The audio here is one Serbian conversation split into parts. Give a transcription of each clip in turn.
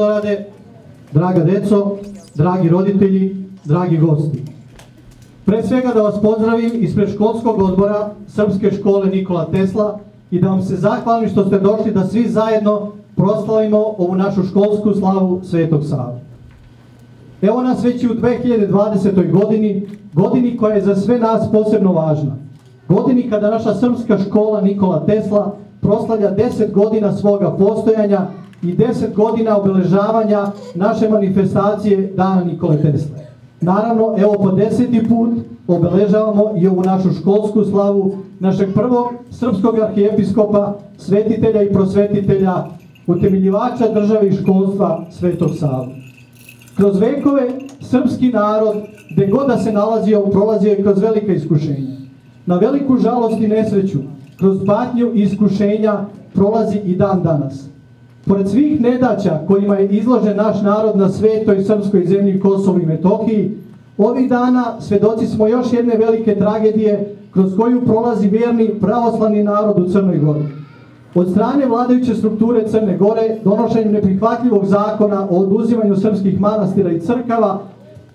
Milorade, draga deco, dragi roditelji, dragi gosti. Pre svega da vas pozdravim ispred školskog odbora Srpske škole Nikola Tesla i da vam se zahvalim što ste došli da svi zajedno proslavimo ovu našu školsku slavu Svetog Sava. Evo nas već i u 2020. godini, godini koja je za sve nas posebno važna. Godini kada naša srpska škola Nikola Tesla proslavlja 10 godina svoga postojanja i 10 godina obeležavanja naše manifestacije Dana Nikole Tesle. Naravno, evo po deseti put obeležavamo i ovu našu školsku slavu našeg prvog srpskog arhijepiskopa, svetitelja i prosvetitelja, utemeljivača države i školstva Svetog Savu. Kroz vekove srpski narod, gde god da se nalazio, prolazio je kroz velika iskušenja. Na veliku žalost i nesreću, kroz patnju i iskušenja prolazi i dan danas. Pored svih nedaća kojima je izložen naš narod na svetoj srpskoj zemlji Kosovo i Metohiji, ovih dana svedoci smo još jedne velike tragedije kroz koju prolazi vjerni pravoslavni narod u Crnoj Gori. Od strane vladajuće strukture Crne Gore, donošenjem neprihvatljivog zakona o oduzimanju srpskih manastira i crkava,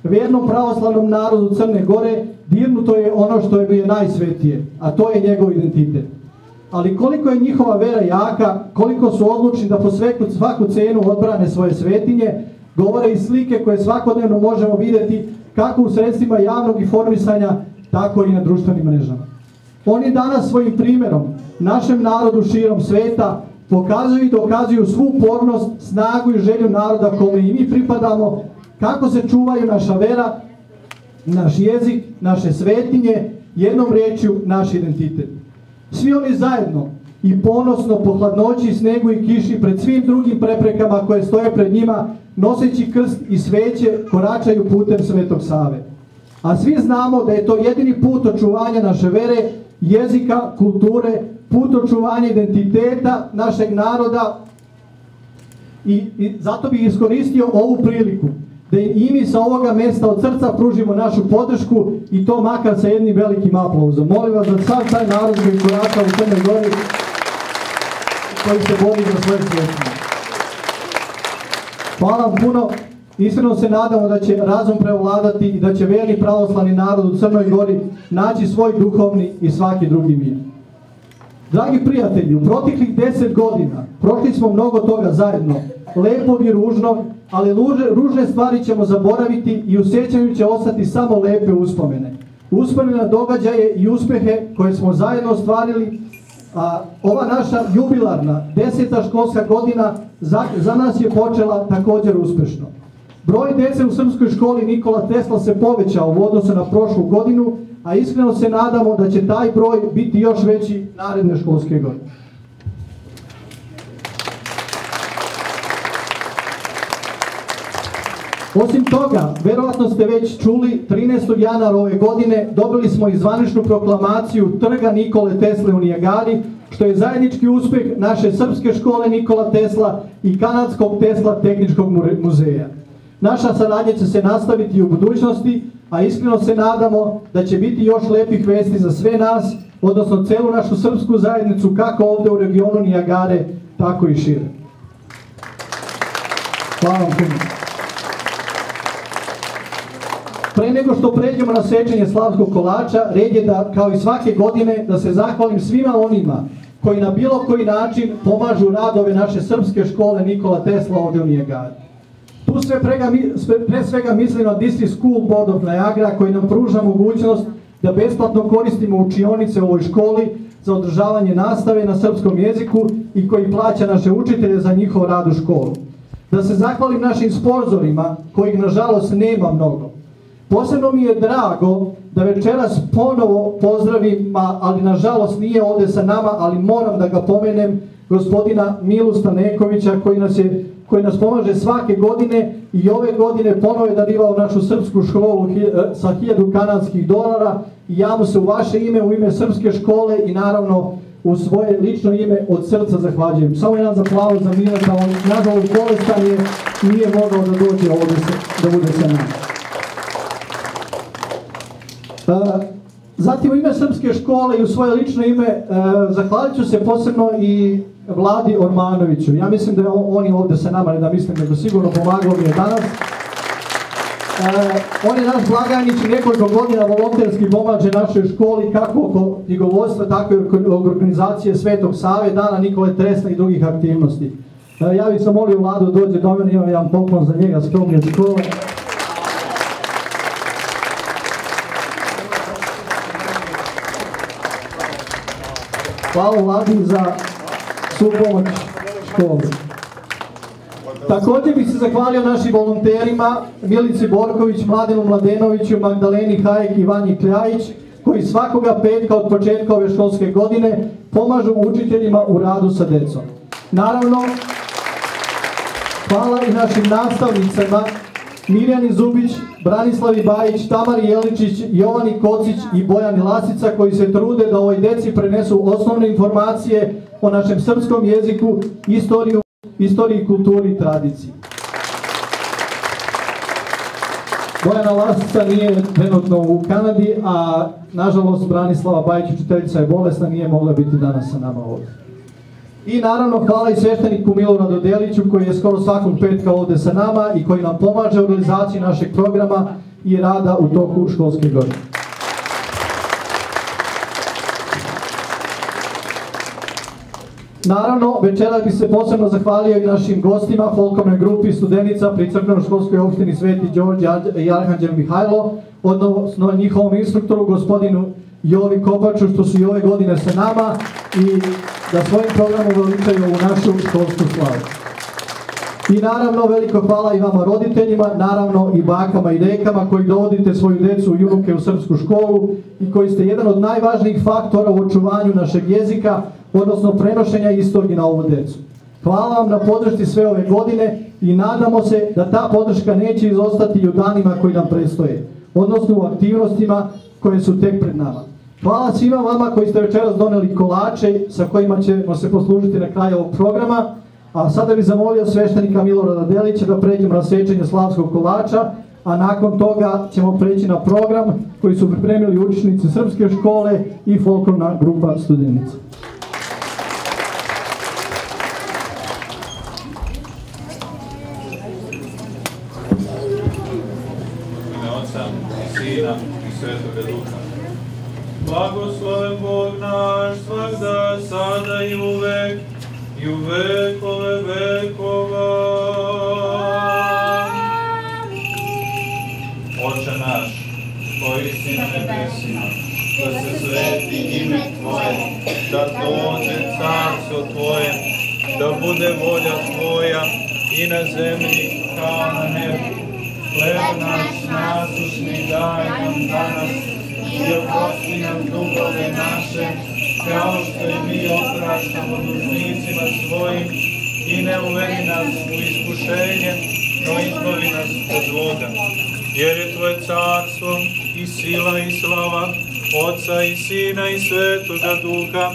vjernom pravoslavnom narodu Crne Gore dirnuto je ono što je bio najsvetije, a to je njegov identitet. Ali koliko je njihova vera jaka, koliko su odlučni da po sveku, svaku cenu odbrane svoje svetinje, govore i slike koje svakodnevno možemo vidjeti kako u sredstvima javnog informisanja, tako i na društvenim mrežama. Oni danas svojim primjerom našem narodu širom sveta pokazuju i dokazuju svu upornost, snagu i želju naroda kome i mi pripadamo, kako se čuvaju naša vera, naš jezik, naše svetinje, jednom riječju naš identitet. Svi oni zajedno i ponosno po hladnoći, snegu i kiši pred svim drugim preprekama koje stoje pred njima, noseći krst i sveće, koračaju putem Svetog Save. A svi znamo da je to jedini put očuvanja naše vere, jezika, kulture, put očuvanja identiteta našeg naroda i, i zato bih iskoristio ovu priliku da i mi sa ovoga mesta od srca pružimo našu podršku i to makar sa jednim velikim aplauzom. Molim vas da sav taj narod koji korača u Crnoj Gori koji se bori za svoje svijetine. Hvala vam puno. Iskreno se nadamo da će razum prevladati i da će verni pravoslavni narod u Crnoj Gori naći svoj duhovni i svaki drugi mir. Dragi prijatelji, u proteklih deset godina prošli smo mnogo toga zajedno, lepo i ružno, ali ruže, ružne stvari ćemo zaboraviti i u sjećanju će ostati samo lepe uspomene. Uspomene na događaje i uspehe koje smo zajedno ostvarili, a ova naša jubilarna deseta školska godina za, za nas je počela također uspešno. Broj dece u srpskoj školi Nikola Tesla se povećao u odnosu na prošlu godinu, a iskreno se nadamo da će taj broj biti još veći naredne školske godine. Osim toga, verovatno ste već čuli, 13. januara ove godine dobili smo i zvaničnu proklamaciju trga Nikole Tesle u Nijagari, što je zajednički uspeh naše srpske škole Nikola Tesla i kanadskog Tesla tehničkog muzeja. Naša saradnja će se nastaviti u budućnosti, a iskreno se nadamo da će biti još lepih vesti za sve nas, odnosno celu našu srpsku zajednicu, kako ovde u regionu Nijagare, tako i šire. Hvala vam puno. Pre nego što pređemo na sečenje slavskog kolača, red je da, kao i svake godine, da se zahvalim svima onima koji na bilo koji način pomažu radove naše srpske škole Nikola Tesla ovde u Nijegari. Tu sve prega, pre svega mislim na District School Board of Niagara koji nam pruža mogućnost da besplatno koristimo učionice u ovoj školi za održavanje nastave na srpskom jeziku i koji plaća naše učitelje za njihov rad u školu. Da se zahvalim našim sponzorima, kojih nažalost nema mnogo. Posebno mi je drago da večeras ponovo pozdravim, ali nažalost nije ovde sa nama, ali moram da ga pomenem, gospodina Milu Stanekovića koji nas, je, koji nas pomaže svake godine i ove godine ponovo je darivao našu srpsku školu e, sa hiljadu kanadskih dolara i ja mu se u vaše ime, u ime srpske škole i naravno u svoje lično ime od srca zahvaljujem. Samo jedan zaplavu za Mileta, on nažalost bolestan je, nije mogao da dođe ovde da bude sa nama. Zatim u ime Srpske škole i u svoje lično ime e, zahvalit ću se posebno i Vladi Ormanoviću. Ja mislim da je on, ovde sa nama, ne da mislim, nego sigurno pomagao mi je danas. E, on je naš blagajnić i nekoliko godina volonterski pomaže našoj školi kako oko knjigovodstva, tako i oko organizacije Svetog Save, Dana Nikole Tresna i drugih aktivnosti. E, ja bih sam molio Vladu da dođe do mene, imam jedan poklon za njega, skromnije škole. Hvala Vladi za svu pomoć školu. Također bih se zahvalio našim volonterima Milici Borković, Mladenu Mladenoviću, Magdaleni Hajek i Vanji Kljajić, koji svakoga petka od početka ove školske godine pomažu učiteljima u radu sa decom. Naravno, hvala i našim nastavnicama Mirjani Zubić, Branislavi Bajić, Tamari Jeličić, Jovani Kocić i Bojani Lasica koji se trude da ovoj deci prenesu osnovne informacije o našem srpskom jeziku, istoriju, istoriji, kulturi i tradiciji. Bojana Lasica nije trenutno u Kanadi, a nažalost Branislava Bajić, učiteljica je bolesna, nije mogla biti danas sa nama ovdje. I naravno hvala i svešteniku Miloradu Deliću koji je skoro svakog petka ovde sa nama i koji nam pomaže u realizaciji našeg programa i rada u toku školske godine. Naravno, večera bi se posebno zahvalio i našim gostima, folkovnoj grupi studenica pri Crkveno-školskoj opštini Sveti Đorđe i Arhanđel Mihajlo, odnosno njihovom instruktoru, gospodinu Jovi Kopaču, što su i ove godine sa nama i da svojim programom veličaju u našu školsku slavu. I naravno veliko hvala i vama roditeljima, naravno i bakama i dekama koji dovodite svoju decu i unuke u srpsku školu i koji ste jedan od najvažnijih faktora u očuvanju našeg jezika, odnosno prenošenja istorije na ovu decu. Hvala vam na podršci sve ove godine i nadamo se da ta podrška neće izostati i u danima koji nam prestoje, odnosno u aktivnostima koje su tek pred nama. Hvala svima vama koji ste večeras doneli kolače sa kojima ćemo se poslužiti na kraju ovog programa. A sada bih zamolio sveštenika Milorada Delića da pređemo na svečanje slavskog kolača, a nakon toga ćemo preći na program koji su pripremili učenici Srpske škole i folklorna grupa studenica. I uvek, i u vekove vekova. Oče naš, koji si na nebesima, da se sveti ime Tvoje, da dođe carstvo Tvoje, da bude volja Tvoja i na zemlji kao na nebu. Hleb naš nasušni daj nam danas i oprosti nam dugove naše, kao što i mi opraštamo dužnicima svojim i ne uvedi nas u iskušenje, no izbavi nas od zloga. Jer je Tvoje carstvo i sila i slava, Otca i Sina i Svetoga Duha,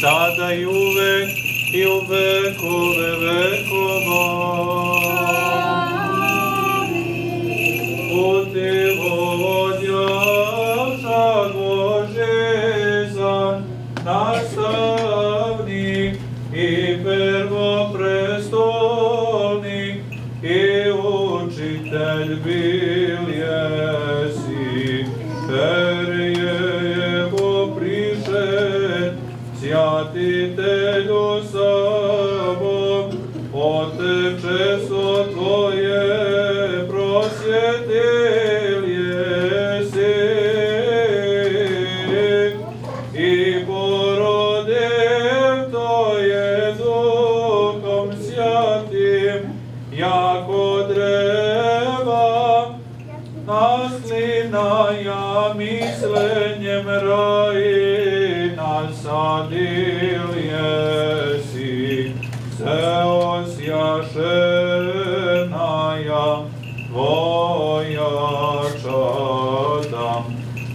sada i uvek i u vekove vekova.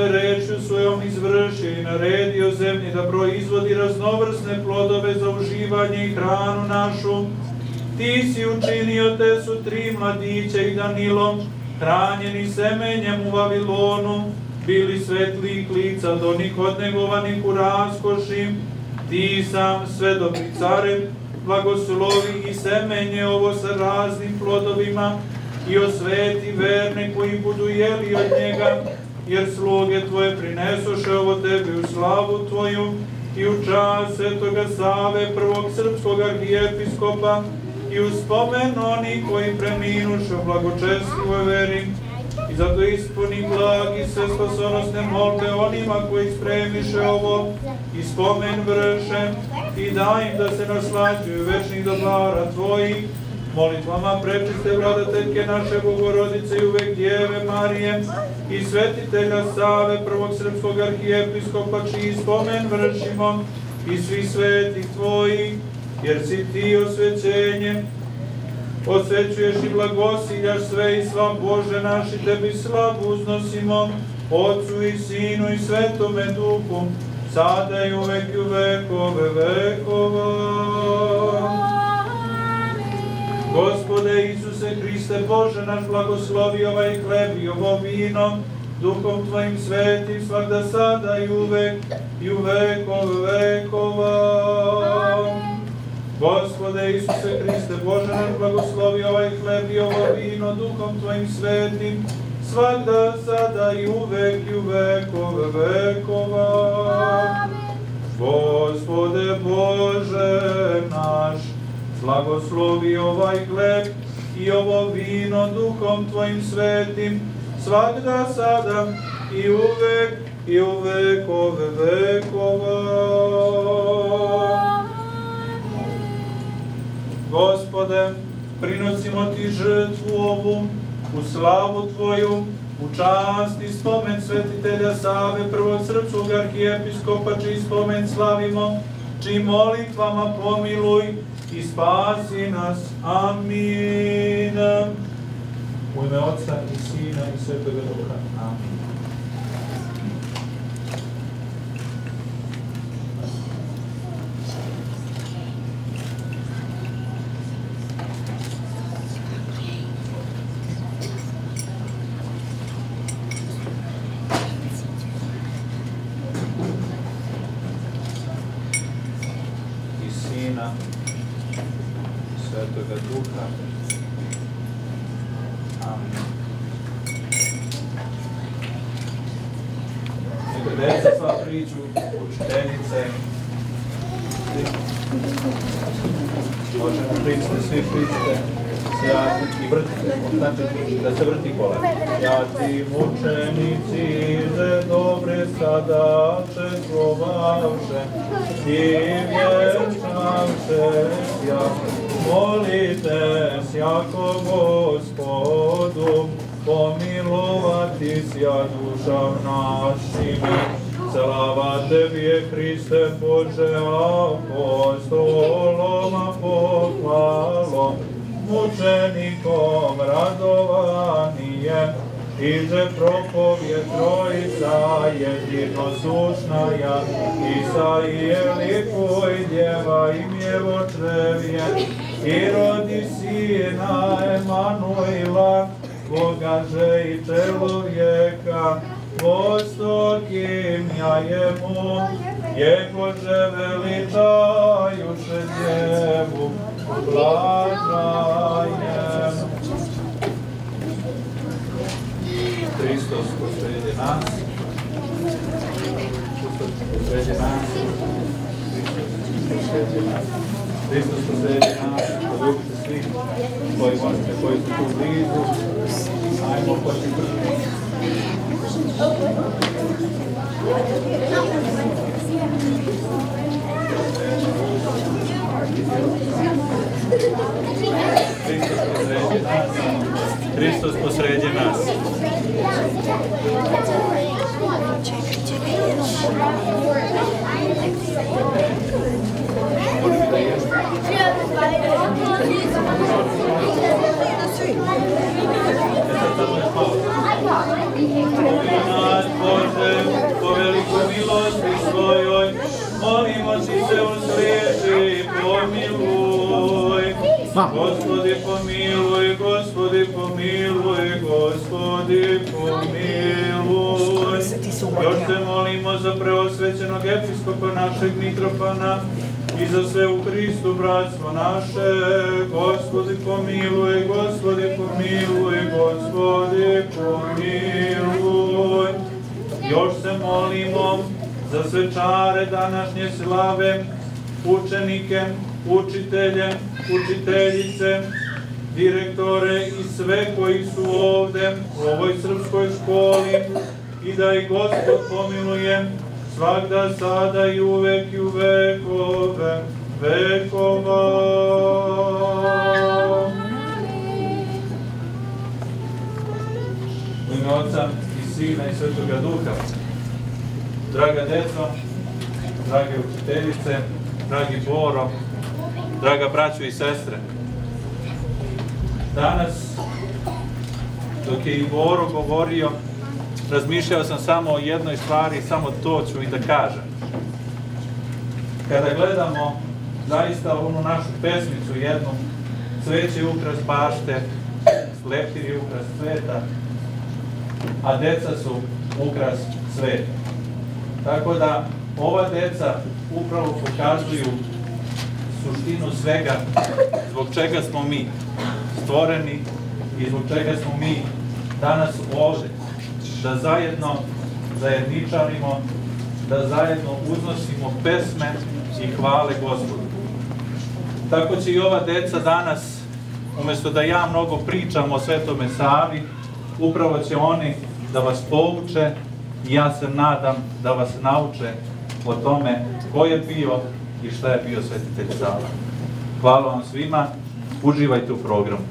sve rečju svojom izvršio i naredio zemlji da proizvodi raznovrsne plodove za uživanje i hranu našu. Ti si učinio te su tri mladića i Danilom, hranjeni semenjem u Vavilonu, bili svetlih lica do onih odnegovanih u raskoši. Ti sam, svedobri care, blagoslovi i semenje ovo sa raznim plodovima i osveti verne koji budu jeli od njega, jer sluge tvoje prinesoše ovo tebi u slavu tvoju i u čast svetoga Save, prvog srpskog arhijepiskopa, i u spomen oni koji preminuše u blagočestvoj veri, i zato ispuni blag i sve spasonosne molbe onima koji spremiše ovo i spomen vrše i daj im da se naslađuju večnih dobara tvojih, molitvama prečiste vladateljke naše Bogorodice i uvek Djeve Marije i svetitelja Save, prvog srpskog arhijepiskopa, čiji spomen vršimo i svi svetih tvojih, jer si ti osvećenjem, osvećuješ i blagosiljaš sve i sva Bože naši tebi slavu uznosimo, Otcu i Sinu i Svetome Duhu, sada i uvek i u vekove vekova. Gospode Isuse Hriste Bože naš blagoslovi ovaj hleb i ovo vino, Duhom Tvojim svetim svakda sada i uvek i u vekove vekova. Gospode Isuse Hriste Bože naš blagoslovi ovaj hleb i ovo vino, Duhom Tvojim svetim svakda sada i uvek i u vekove vekova. Gospode Bože naš, blagoslovi ovaj hleb i ovo vino duhom Tvojim svetim, svakda sada i uvek i u vekove vekova. Gospode, prinosimo Ti žrtvu ovu u slavu Tvoju, u čast i spomen svetitelja Save, prvog srpskog arhijepiskopa, čiji spomen slavimo, čiji molitvama pomiluj i spasi nas. Amin. U ime Otca i Sina i Svetoga Duha. Amin. Iže propovje trojica jedino sušnaja, Isaije likuj djeva im je vočrevje, i rodi sina Emanuila, Boga že i čelovjeka, Vostokim ja jemu, Jego že veličajuše djevu, blažajem. Hristos posredi nas, Hristos posredi nas, Hristos posredi nas, poljubite svi koji možete, koji su tu blizu, Gospodi pomiluj, Gospodi pomiluj, Gospodi pomiluj. Još se molimo za preosvećenog episkopa našeg Mitropana i za sve u Hristu bratstvo naše. Gospodi pomiluj, Gospodi pomiluj, Gospodi pomiluj. Još se molimo za sve čare današnje slave, učenike, učitelje, učiteljice, direktore i sve koji su ovde u ovoj srpskoj školi i da ih Gospod pomiluje svakda, sada i uvek i u vekove vekova. U ime Otca i Sina i Svetoga Duha. Draga deco, drage učiteljice, dragi Boro, draga braćo i sestre. Danas, dok je i Boro govorio, razmišljao sam samo o jednoj stvari, samo to ću i da kažem. Kada gledamo zaista onu našu pesmicu jednu, cveće ukras bašte, leptir je ukras cveta, a deca su ukras sveta. Tako da ova deca upravo pokazuju suštinu svega zbog čega smo mi stvoreni i zbog čega smo mi danas ovde. Da zajedno zajedničarimo, da zajedno uznosimo pesme i hvale Gospodu. Tako će i ova deca danas, umesto da ja mnogo pričam o Svetome Savi, upravo će oni da vas pouče i ja se nadam da vas nauče o tome ko je bio i šta je bio Svetitelj Sava. Hvala vam svima, uživajte u programu.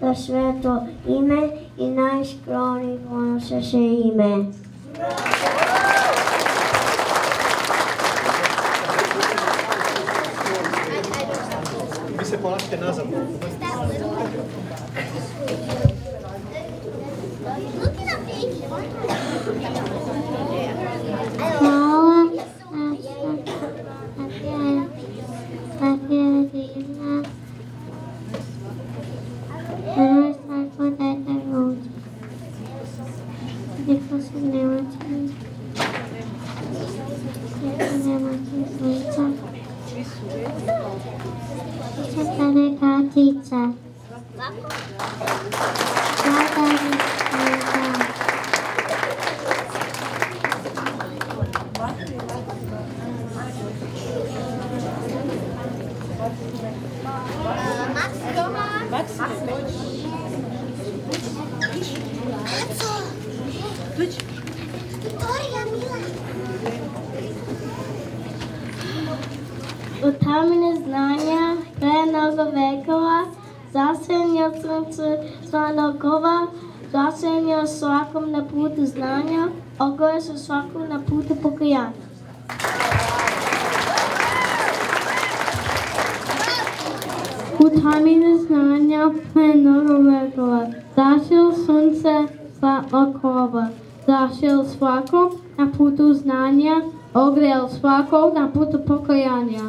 rispetto U tamine znanja, pre mnogo vekova, zasenja sunce svanogova, zasenja svakom na putu znanja, ogoje se svakom na putu pokajanja. Puhami neznanja prenorogova, zašel sunce sva okova, zašel svakov na putu znanja, ogrel svakov na putu pokajanja.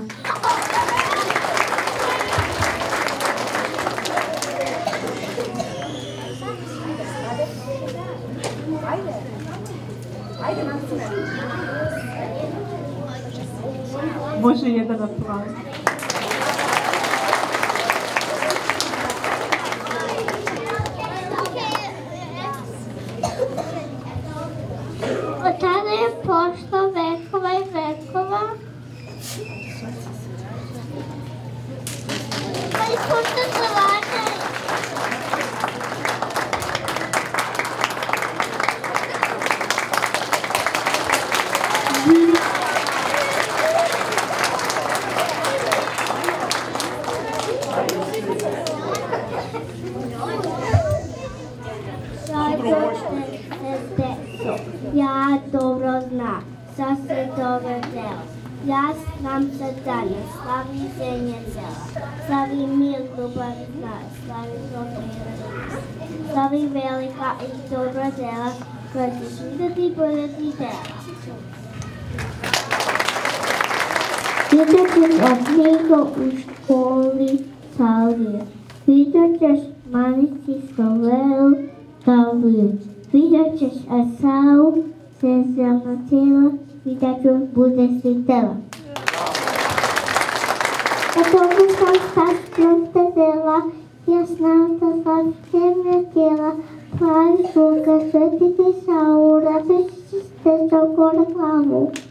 Može jedan aplauz. Syn od niego uszkoli cały. Widoczesz malici stołeł cały. Widoczesz asał se zamatela, widoczesz budę świtela. A to system. stać piąte sound jasna to sam ciemne ciela, Pai, the Santo e Saura, Santo Corpo, Amor.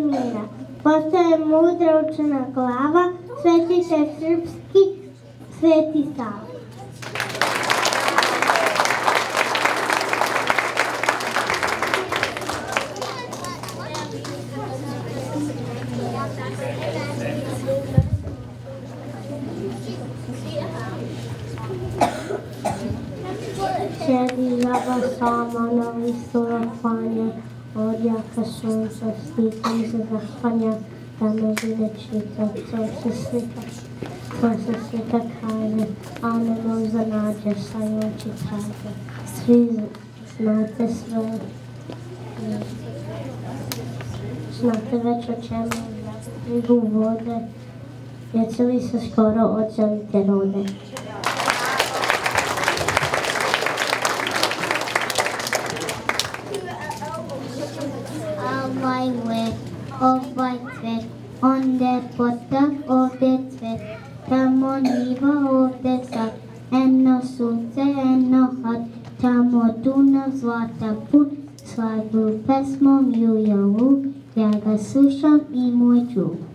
mira. Postoje mudra učena glava, sveti se srpski, sveti Sava. Zove se slika, zove se slika kaže, ali možda nađeš sa noći. Svi znate sve, znate već o čemu brigu vode, li se skoro ocean te rode. imamo, yang je luk, ja.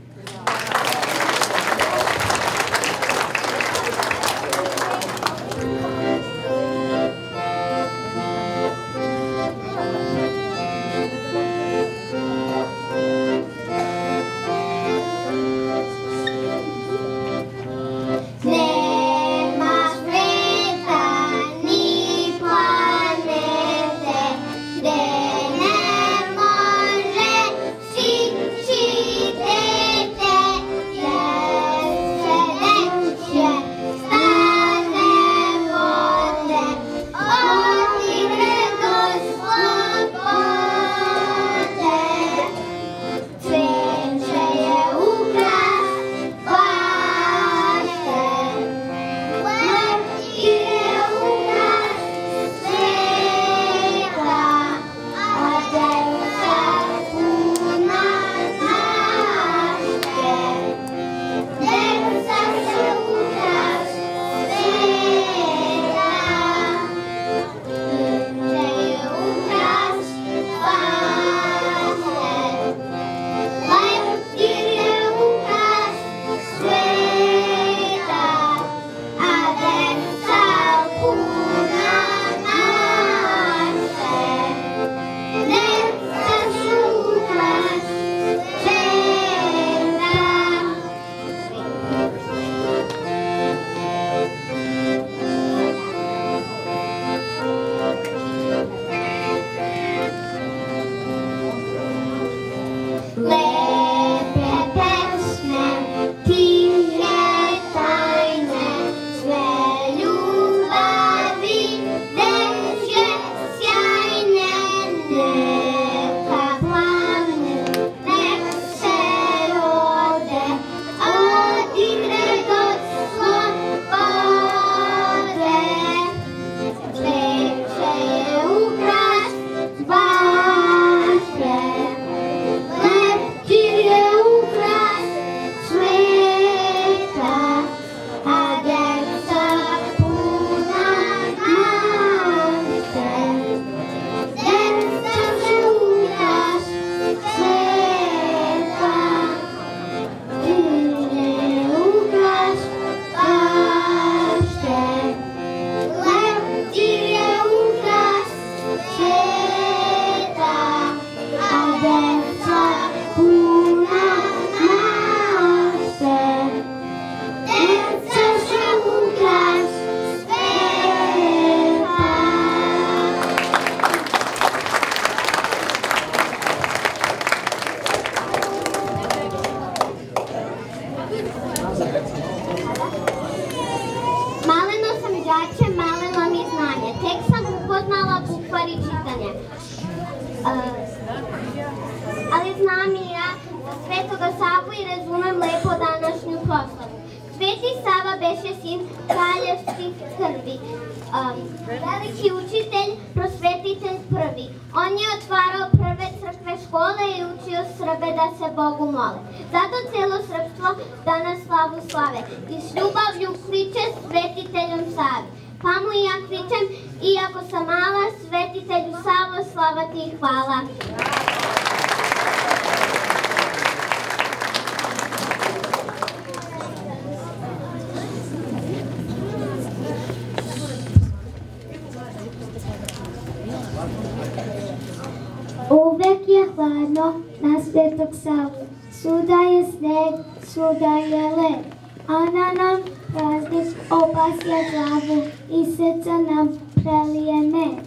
Je hladno na svetog Savu, svuda je sneg, svuda je led, a na nam praznik opasja glavu i srca nam prelije med.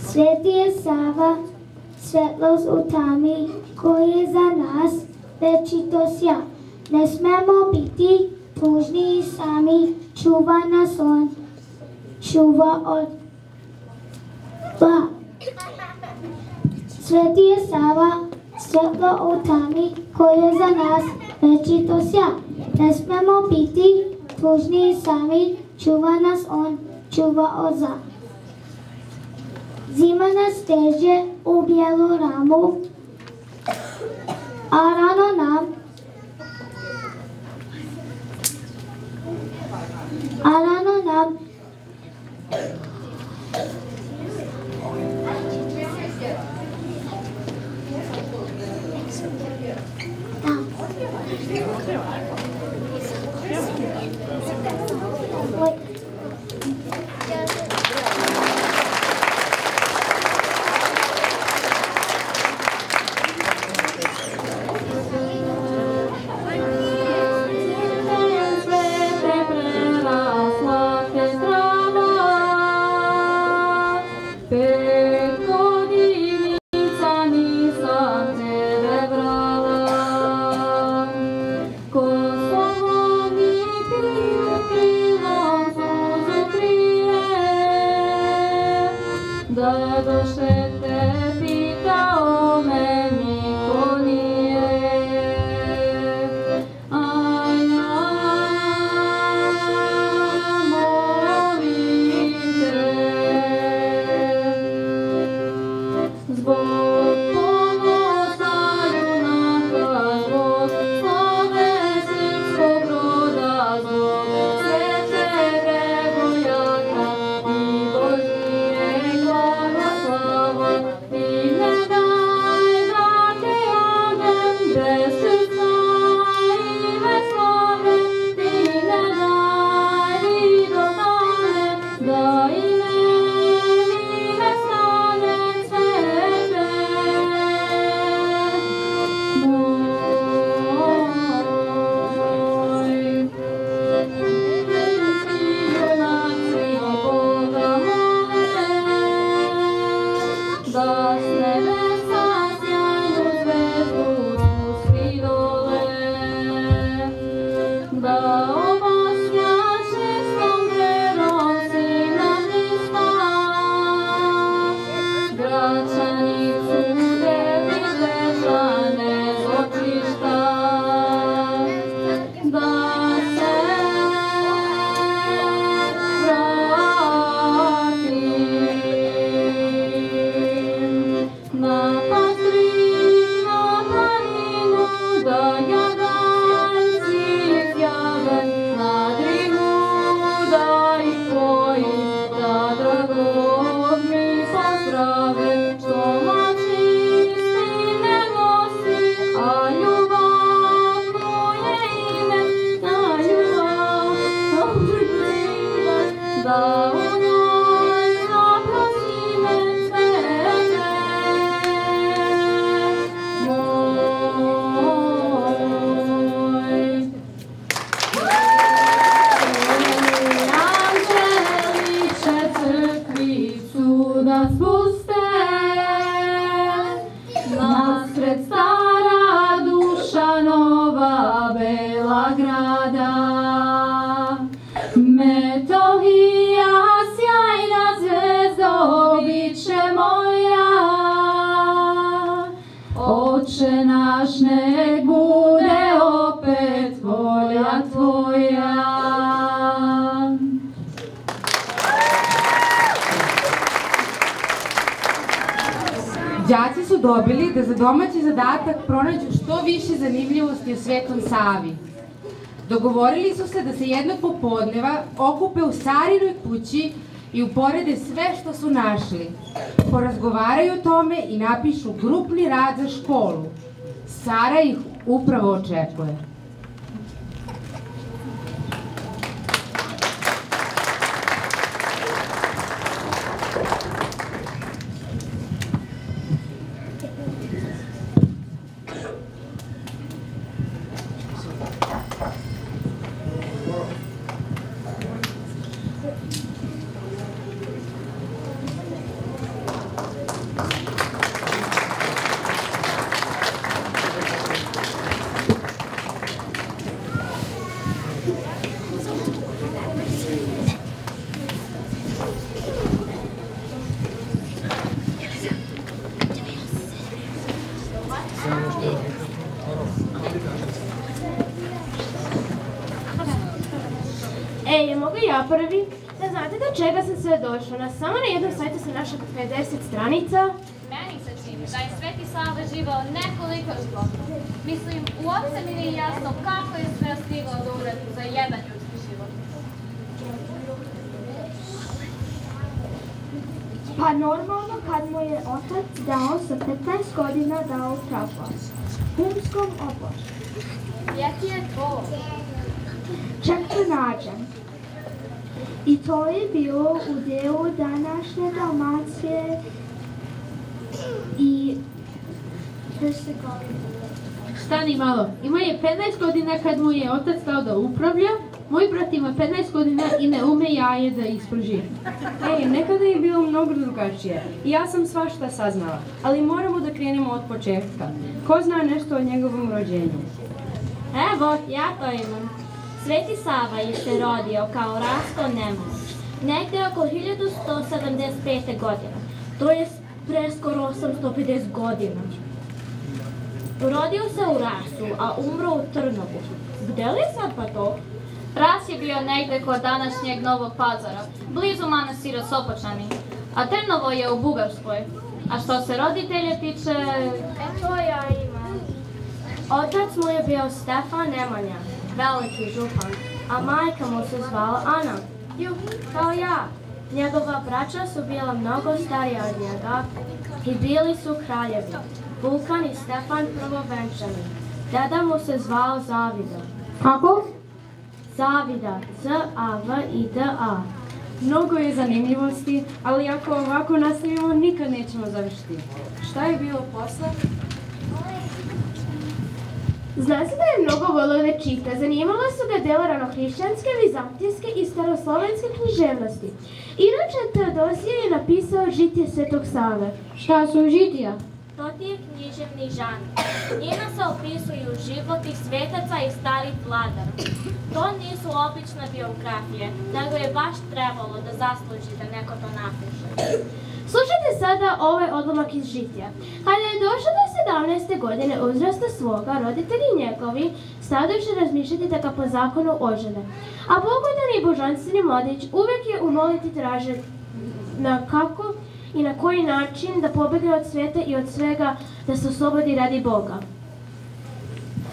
Sveti je Sava, svetlost u tami, koji je za nas večito sja. Ne smemo biti tužni i sami, čuva nas on, čuva od zla. Sveti je Sava, svetlo u tami, koji je za nas večito sja. Ne smemo biti tužni i sami, čuva nas on, čuva od zla. Zima nas steže u bijelu ramu, a rano nam a rano nam Da Zbog mesmos dobili da za domaći zadatak pronađu što više zanimljivosti o Svetom Savi. Dogovorili su se da se jednog popodneva okupe u Sarinoj kući i uporede sve što su našli. Porazgovaraju o tome i napišu grupni rad za školu. Sara ih upravo očekuje. Sam sve došla? Na samo na jednom sajtu sam našla 50 stranica. Meni se čini da je Sveti Sava živao nekoliko života. Mislim, uopće mi nije jasno kako je sve stigao da uradi za jedan ljudski život. Pa normalno kad mu je otac dao sa 15 godina dao pravo. Humskom obožju. Jaki je to? Ček da nađem. I to je bilo u delu današnje Dalmacije i Hercegovine. Stani malo, ima je 15 godina kad mu je otac dao da upravlja, moj brat ima 15 godina i ne ume jaje da isprži. Ej, nekada je bilo mnogo drugačije. I ja sam svašta saznala. Ali moramo da krenemo od početka. Ko zna nešto o njegovom rođenju? Evo, ja to imam. Sveti Sava je se rodio kao Rasto Nemoć, negde oko 1175. godine. To je preskoro 850 godina. Rodio se u Rasu, a umro u Trnovu. Gde li je sad pa to? Ras je bio negde kod današnjeg Novog pazara, blizu manastira Sopočani, a Trnovo je u Bugarskoj. A što se roditelje tiče... E to ja imam. Otac mu je bio Stefan Nemanja, veliki župan, a majka mu se zvala Ana. Juh, kao ja. Njegova braća su bila mnogo starija od njega i bili su kraljevi. Vulkan i Stefan prvovenčani. Deda mu se zvao Zavida. Kako? Zavida, Z-A-V-I-D-A. Mnogo je zanimljivosti, ali ako ovako nastavimo, nikad nećemo završiti. Šta je bilo posle? Zna se da je mnogo volio da čita. Zanimalo su ga dela ranohrišćanske, vizantijske i staroslovenske književnosti. Inače, Teodosije je napisao žitje Svetog Save. Šta su žitija? To ti je književni žanr. Njima se opisuju životi svetaca i starih vladara. To nisu obične biografije, nego je baš trebalo da zasluži da neko to napiše. Sada ovaj odlomak iz žitja. Kada je došao do 17. godine uzrasta svoga, roditelji njegovi stadoše razmišljati da ga po zakonu ožene. A pogodan i božanstveni mladić uvek je u moliti traže na kako i na koji način da pobegne od sveta i od svega da se oslobodi radi Boga.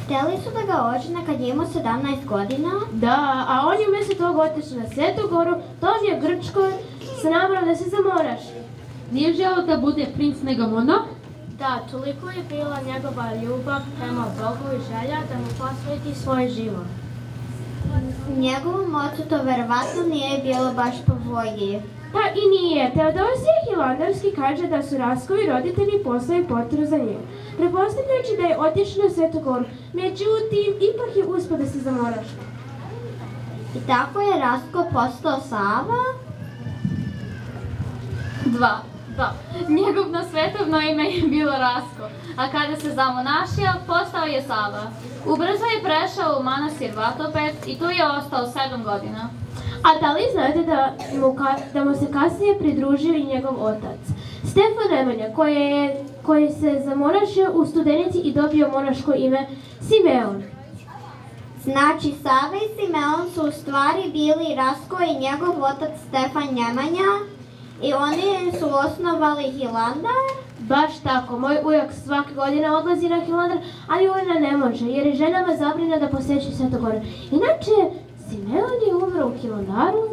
Hteli su da ga ožene kad je imao 17 godina? Da, a on je umjesto toga otišao na Svetu goru, Tovija Grčko, sa namerom da se zamoraš. Nije želeo da bude princ nego monah? Da, toliko je bila njegova ljubav prema Bogu i želja da mu posveti svoj život. Njegovom ocu to verovatno nije bilo baš po volji. Pa i nije. Teodosije Hilandarski kaže da su Raskovi roditelji poslali potru za njim, prepostavljajući da je otišao na Svetu goru. Međutim, ipak je uspio da se zamoraš. I tako je Rasko postao Sava? Dva. Da. Njegov na svetovno ime je bilo Rasko, a kada se zamonašio, postao je Sava. Ubrzo je prešao u manastir Vatopet i tu je ostao sedam godina. A da li znate da mu, ka- da mu se kasnije pridružio i njegov otac? Stefan Nemanja, koji, je, koji se zamonašio u studenici i dobio monaško ime Simeon. Znači, Sava i Simeon su u stvari bili Rasko i njegov otac Stefan Njemanja i oni su osnovali Hilandar? Baš tako, moj ujak svake godine odlazi na Hilandar, ali ona ne može, jer je ženama zabrina da poseći Svetogore. Inače, Simeon je umro u Hilandaru.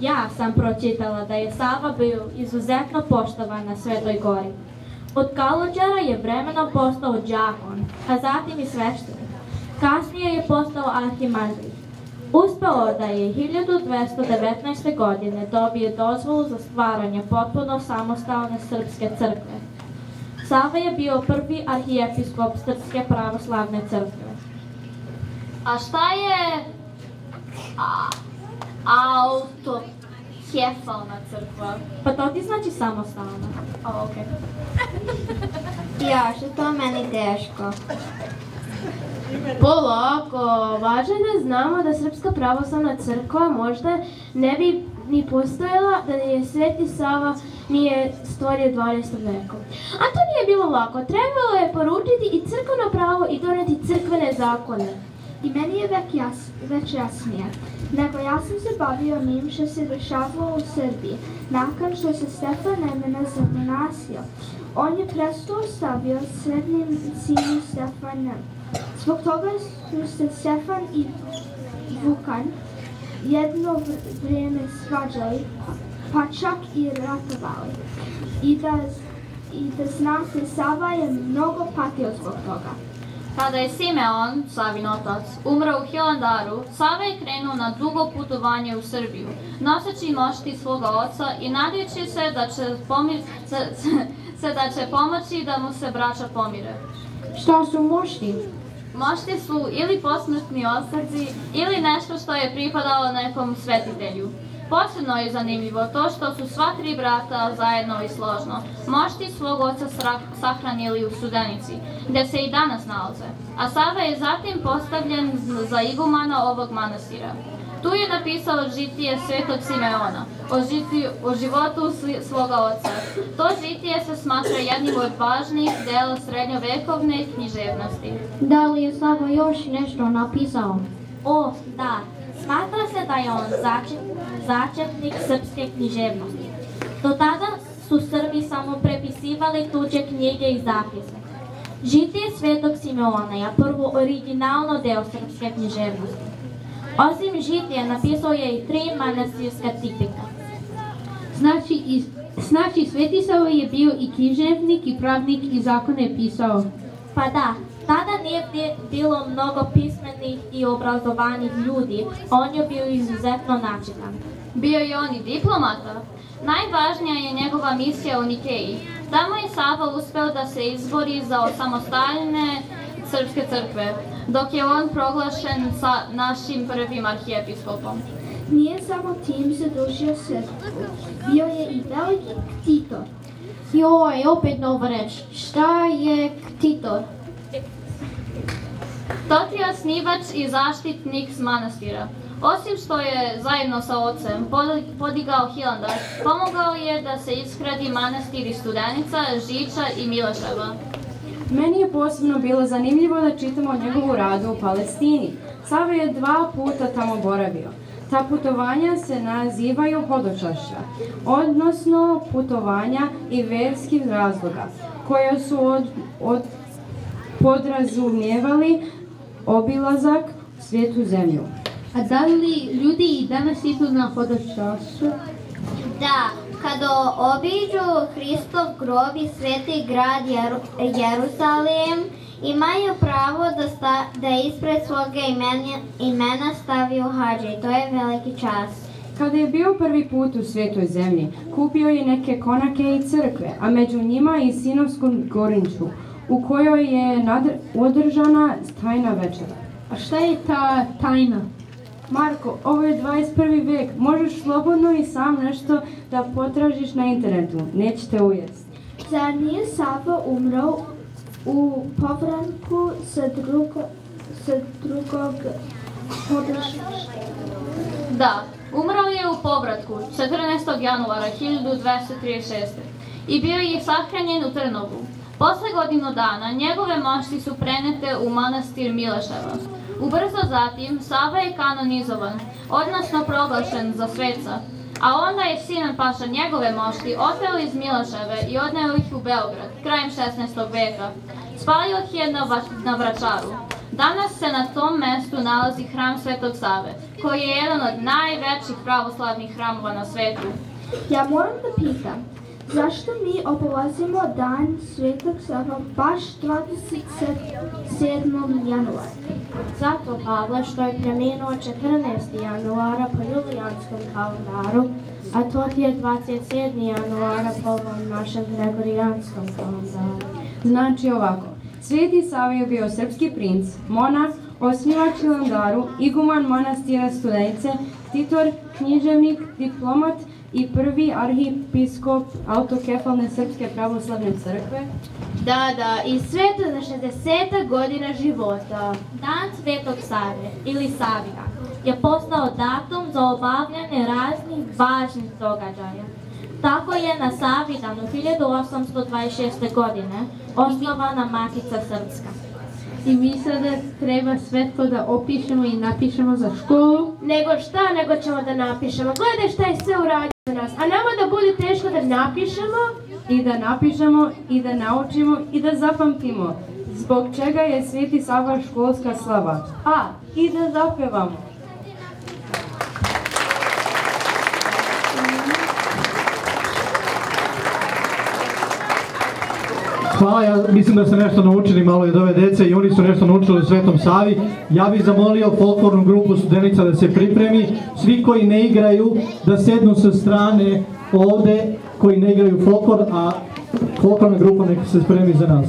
Ja sam pročitala da je Sava bio izuzetno poštovan na Svetoj gori. Od Kalođera je vremenom postao džakon, a zatim i sveštenik. Kasnije je postao arhimandrit. Uspeo da je 1219. godine dobije dozvolu za stvaranje potpuno samostalne srpske crkve. Sava je bio prvi arhijepiskop Srpske pravoslavne crkve. A šta je a, autokefalna crkva? Pa to ti znači samostalna. A, okej. Ja, što to meni teško. Polako, važno je da znamo da Srpska pravoslavna crkva možda ne bi ni postojala da je Sveti Sava nije stvorio 12. veku. A to nije bilo lako. Trebalo je poručiti i crkveno pravo i doneti crkvene zakone. I meni je već, jas, već jasnije. Nego ja sam se bavio njim što se dešavalo u Srbiji. Nakon što se Stefan Nemena zamonasio, on je presto stavio srednjem sinu Stefana. Zbog toga su se Stefan i Vukan jedno vrijeme svađali, pa čak i ratovali. I da, i da znate, Sava je mnogo patio zbog toga. Kada je Simeon, Savin otac, umro u Hilandaru, Sava je krenuo na dugo putovanje u Srbiju, noseći mošti svoga oca i nadajući se da će, pomir, se, se da će pomoći da mu se braća pomire. Šta su mošti? Mošti su ili posmrtni ostaci ili nešto što je pripadalo nekom svetitelju. Posebno je zanimljivo to što su sva tri brata zajedno i složno mošti svog oca sahranili u Sudenici, gde se i danas nalaze, a Sava je zatim postavljen za igumana ovog manastira. Tu je napisao žitije svetog Simeona, o, žitiju, o životu svoga oca. To žitije se smatra jednim od važnih dela srednjovekovne književnosti. Da li je Sava još nešto napisao? O, da. Smatra se da je on začet, začetnik srpske književnosti. Do tada su Srbi samo prepisivali tuđe knjige i zapise. Žitije svetog Simeona je prvo originalno deo srpske književnosti. Osim žitija, napisao je i tri manastirska tipika. Znači, i, znači Sveti Sava je bio i književnik i pravnik i zakone je pisao. Pa da, tada nije bilo mnogo pismenih i obrazovanih ljudi, on je bio izuzetno načitan. Bio je on i diplomata. Najvažnija je njegova misija u Nikeji. Tamo je Sava uspeo da se izbori za osamostaljene srpske crkve, dok je on proglašen sa našim prvim arhijepiskopom. Nije samo tim zadužio crkvu, bio je i veliki ktitor. Joj, opet nova reč. Šta je ktitor? To ti je osnivač i zaštitnik s manastira. Osim što je zajedno sa ocem podigao Hilandar, pomogao je da se ishradi manastir iz Studenica, Žiča i Mileševa. Meni je posebno bilo zanimljivo da čitamo o njegovu radu u Palestini. Sava je dva puta tamo boravio. Ta putovanja se nazivaju hodočašća, odnosno putovanja i verskih razloga, koja su od, od podrazumijevali obilazak svijetu zemlju. A da li ljudi i danas idu na hodočašću? Da, kada obiđu Hristov grob i sveti grad Jeru, Jerusalim, imaju pravo da, sta, da ispred svoga imena, imena staviju hađe to je veliki čas. Kada je bio prvi put u svetoj zemlji, kupio je neke konake i crkve, a među njima i Sinovsku gorinču, u kojoj je nadr, održana tajna večera. A šta je ta tajna? Marko, ovo je 21. vek, možeš slobodno i sam nešto da potražiš na internetu, nećete ujesti. Zar nije Sava umro u povranku sa, drugo, sa drugog područja? Da, umrao je u povratku 14. januara 1236. i bio je sahranjen u Trnovu. Posle godinu dana njegove mošti su prenete u manastir Mileševa. Ubrzo zatim Sava je kanonizovan, odnosno proglašen za sveca, A onda je Sinan Paša njegove mošti oteo iz Miloševe i odneo ih u Beograd, krajem 16. veka. Spalio ih je na, Vračaru. Danas se na tom mestu nalazi hram Svetog Save, koji je jedan od najvećih pravoslavnih hramova na svetu. Ja moram da pitam, zašto mi obilazimo dan Svetog Sava baš 27. januara? Zato, Pavle, što je preminuo 14. januara po julijanskom kalendaru, a to ti je 27. januara po ovom našem gregorijanskom kalendaru. Znači ovako, Sveti Sava je bio srpski princ, monah, osnivač Hilandaru, iguman manastira Studenice, titor, književnik, diplomat i prvi arhipiskop autokefalne Srpske pravoslavne crkve. Da, da, i sve to za 60 godina života. Dan Svetog Save ili Savina je postao datum za obavljanje raznih važnih događaja. Tako je na Savindanu 1826. godine osnovana Matica Srpska. I mi sada treba svetko da opišemo i napišemo za školu. Nego šta, nego ćemo da napišemo. Gledaj šta je sve uradio nas. A nama da bude teško da napišemo, I da napišemo, i da naučimo, i da zapamtimo. Zbog čega je Sveti Sava školska slava? A, i da zapevamo. Hvala, ja mislim da ste nešto naučili malo od ove dece i oni su nešto naučili u Svetom Savi. Ja bih zamolio folklornu grupu studenica da se pripremi. Svi koji ne igraju da sednu sa strane ovde koji ne igraju folklor, a folklorna grupa neka se spremi za nas.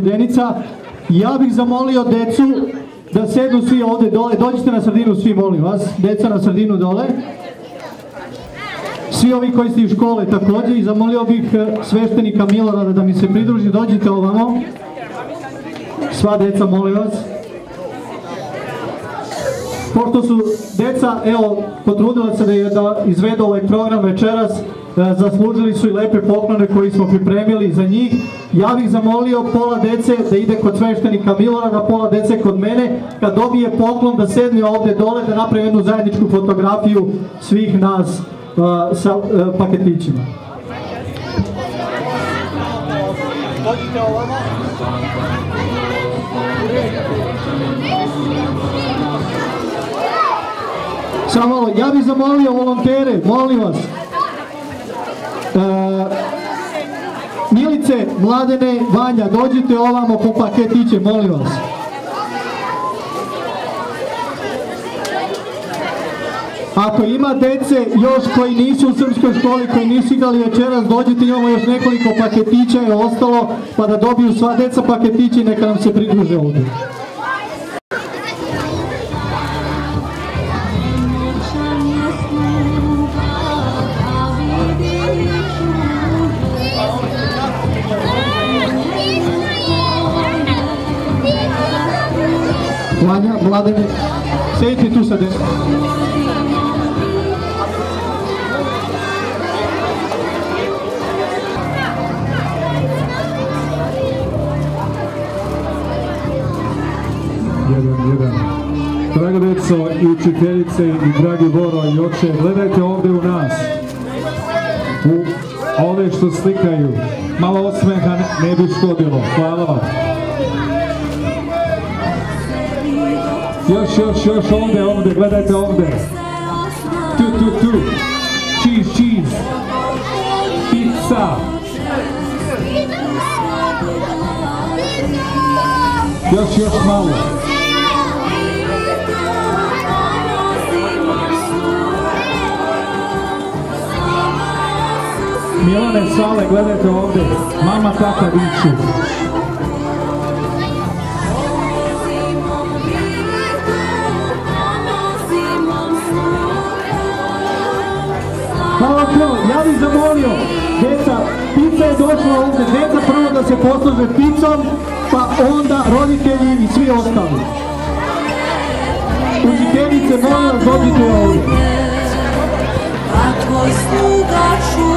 Studenica. Ja bih zamolio decu da sednu svi ovdje dole. Dođite na sredinu svi, molim vas. Deca na sredinu dole. Svi ovi koji ste iz škole također i zamolio bih eh, sveštenika Milorada da mi se pridruži. Dođite ovamo. Sva deca, molim vas. Pošto su deca, evo, potrudila se da, je, da izvedu ovaj program večeras, e, zaslužili su i lepe poklone koji smo pripremili za njih. Ja bih zamolio pola dece da ide kod sveštenika Milorada, pola dece kod mene, kad dobije poklon da sedne ovdje dole, da napravi jednu zajedničku fotografiju svih nas e, sa e, paketićima. Dođite ovamo. Samo malo, ja bih zamolio volontere, molim vas. E, Milice, Mladene, Vanja, dođite ovamo po paketiće, molim vas. Ako ima dece još koji nisu u srpskoj školi, koji nisu igrali večeras, dođite, imamo još nekoliko paketića je ostalo, pa da dobiju sva deca paketiće i neka nam se pridruže ovdje. Vanja, Mladene, sedite tu sa jedan. Draga deco i učiteljice i dragi Boro i oče, gledajte ovdje u nas. U ove što slikaju. Malo osmeha ne bi škodilo. Hvala vam. Još, još, još ovdje, ovdje, gledajte ovdje. Tu, tu, tu. Cheese, cheese. Pizza. Još, još malo. Milane Sale, gledajte ovdje. Mama, tata viču. Hvala puno, ja bih zamolio, djeca, pizza je došla ovdje, djeca prvo da se posluže pizzom, pa onda roditelji i svi ostali. Učiteljice, molim vas, dođite ovdje. A sluga čuva